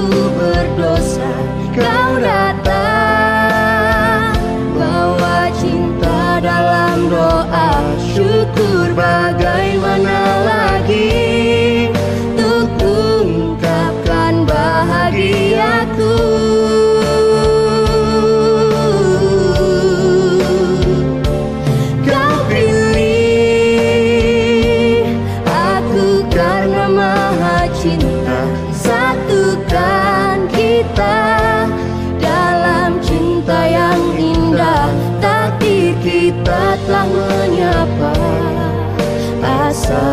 aku berdosa Kau datang. Bawa cinta dalam doa Syukur bagaimana lagi? Untuk ungkapkan bahagiaku. Kau pilih aku karena maha cinta. menyapa pasar